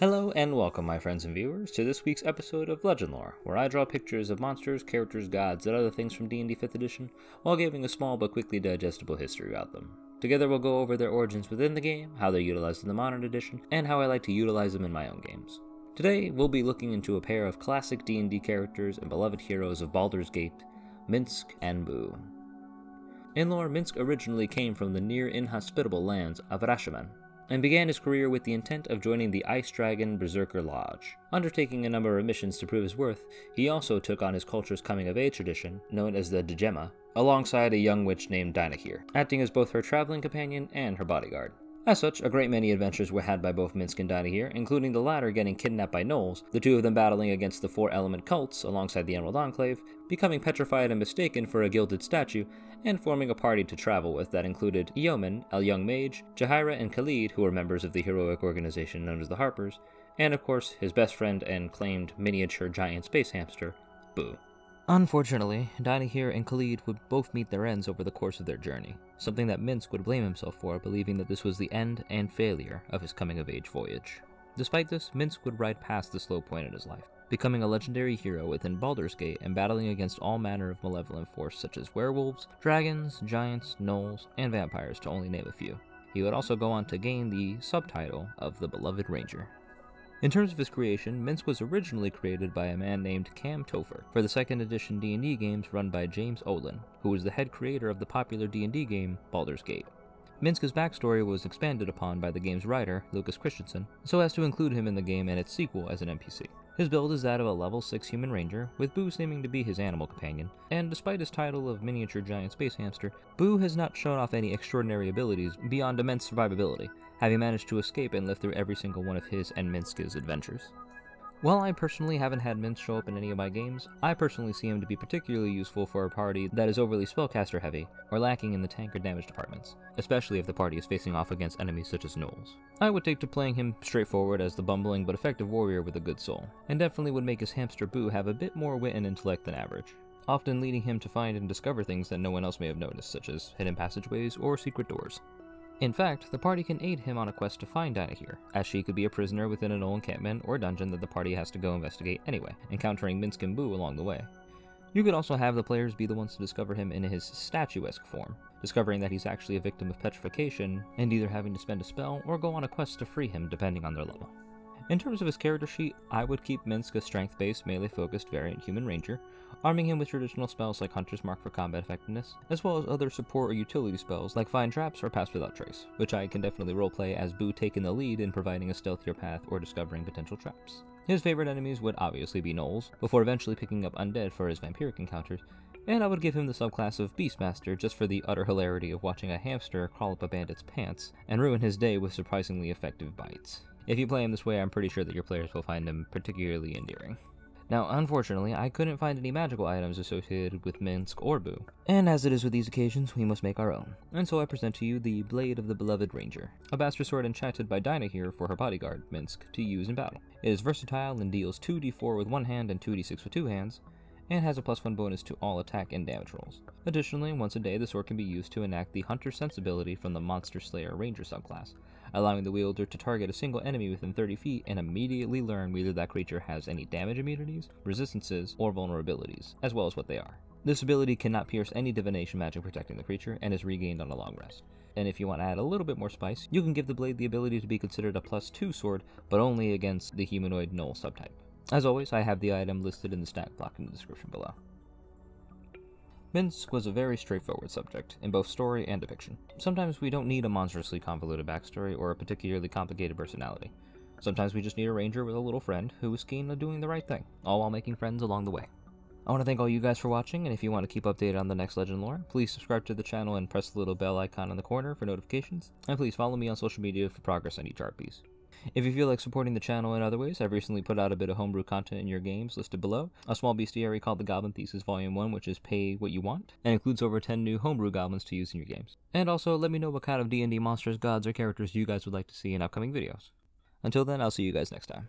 Hello and welcome, my friends and viewers, to this week's episode of Legend Lore, where I draw pictures of monsters, characters, gods, and other things from D&D 5th edition, while giving a small but quickly digestible history about them. Together we'll go over their origins within the game, how they're utilized in the modern edition, and how I like to utilize them in my own games. Today, we'll be looking into a pair of classic D&D characters and beloved heroes of Baldur's Gate, Minsc and Boo. In lore, Minsc originally came from the near inhospitable lands of Rashemen, and began his career with the intent of joining the Ice Dragon Berserker Lodge. Undertaking a number of missions to prove his worth, he also took on his culture's coming of age tradition, known as the Djemma, alongside a young witch named Dynaheir, acting as both her traveling companion and her bodyguard. As such, a great many adventures were had by both Minsc and Dynaheir, including the latter getting kidnapped by gnolls, the two of them battling against the four element cults alongside the Emerald Enclave, becoming petrified and mistaken for a gilded statue, and forming a party to travel with that included Imoen, a young mage, Jaheira and Khalid, who were members of the heroic organization known as the Harpers, and of course his best friend and claimed miniature giant space hamster, Boo. Unfortunately, Dynaheir and Khalid would both meet their ends over the course of their journey, something that Minsc would blame himself for, believing that this was the end and failure of his coming of age voyage. Despite this, Minsc would ride past this low point in his life, becoming a legendary hero within Baldur's Gate and battling against all manner of malevolent force such as werewolves, dragons, giants, gnolls, and vampires, to only name a few. He would also go on to gain the subtitle of the Beloved Ranger. In terms of his creation, Minsc was originally created by a man named Cam Tofer for the 2nd edition D&D games run by James Ohlen, who was the head creator of the popular D&D game Baldur's Gate. Minsc's backstory was expanded upon by the game's writer, Lukas Kristjanson, so as to include him in the game and its sequel as an NPC. His build is that of a level 6 human ranger, with Boo seeming to be his animal companion, and despite his title of miniature giant space hamster, Boo has not shown off any extraordinary abilities beyond immense survivability, having managed to escape and live through every single one of his and Minsc's adventures. While I personally haven't had Minsc show up in any of my games, I personally see him to be particularly useful for a party that is overly spellcaster heavy, or lacking in the tank or damage departments, especially if the party is facing off against enemies such as gnolls. I would take to playing him straightforward as the bumbling but effective warrior with a good soul, and definitely would make his hamster Boo have a bit more wit and intellect than average, often leading him to find and discover things that no one else may have noticed, such as hidden passageways or secret doors. In fact, the party can aid him on a quest to find Dynaheir, as she could be a prisoner within an old encampment or dungeon that the party has to go investigate anyway, encountering Minsc and Boo along the way. You could also have the players be the ones to discover him in his statuesque form, discovering that he's actually a victim of petrification, and either having to spend a spell or go on a quest to free him depending on their level. In terms of his character sheet, I would keep Minsc a strength-based, melee-focused variant human ranger, arming him with traditional spells like Hunter's Mark for combat effectiveness, as well as other support or utility spells like Find Traps or Pass Without Trace, which I can definitely roleplay as Boo taking the lead in providing a stealthier path or discovering potential traps. His favorite enemies would obviously be gnolls, before eventually picking up undead for his vampiric encounters, and I would give him the subclass of Beastmaster just for the utter hilarity of watching a hamster crawl up a bandit's pants and ruin his day with surprisingly effective bites. If you play him this way, I'm pretty sure that your players will find him particularly endearing. Now, unfortunately, I couldn't find any magical items associated with Minsc or Boo, and as it is with these occasions, we must make our own. And so I present to you the Blade of the Beloved Ranger, a bastard sword enchanted by Dynaheir for her bodyguard, Minsc, to use in battle. It is versatile and deals 2d4 with one hand and 2d6 with two hands, and has a plus 1 bonus to all attack and damage rolls. Additionally, once a day, the sword can be used to enact the Hunter sensibility from the Monster Slayer Ranger subclass, allowing the wielder to target a single enemy within 30 feet and immediately learn whether that creature has any damage immunities, resistances, or vulnerabilities, as well as what they are. This ability cannot pierce any divination magic protecting the creature and is regained on a long rest. And if you want to add a little bit more spice, you can give the blade the ability to be considered a plus 2 sword, but only against the humanoid gnoll subtype. As always, I have the item listed in the stat block in the description below. Minsc was a very straightforward subject, in both story and depiction. Sometimes we don't need a monstrously convoluted backstory or a particularly complicated personality. Sometimes we just need a ranger with a little friend who is keen on doing the right thing, all while making friends along the way. I want to thank all you guys for watching, and if you want to keep updated on the next Legend lore, please subscribe to the channel and press the little bell icon in the corner for notifications, and please follow me on social media for progress on each art piece. If you feel like supporting the channel in other ways, I've recently put out a bit of homebrew content in your games listed below. A small bestiary called the Goblin Thesis Volume 1, which is pay what you want, and includes over 10 new homebrew goblins to use in your games. And also, let me know what kind of D&D monsters, gods, or characters you guys would like to see in upcoming videos. Until then, I'll see you guys next time.